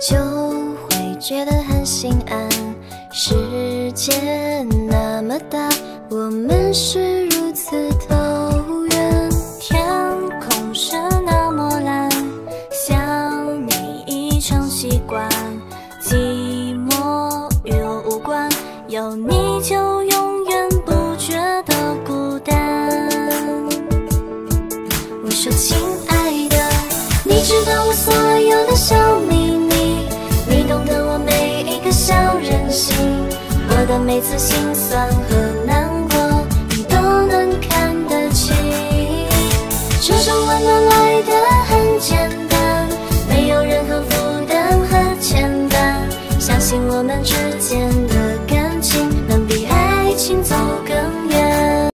就会觉得很心安。世界那么大我们是如此的无缘。天空是那么蓝想你已成习惯寂寞与我无关有你就永远不觉得孤单。我说情的每次心酸和难过，你都能看得清。这种温暖来的很简单，没有任何负担和牵绊，相信我们之间。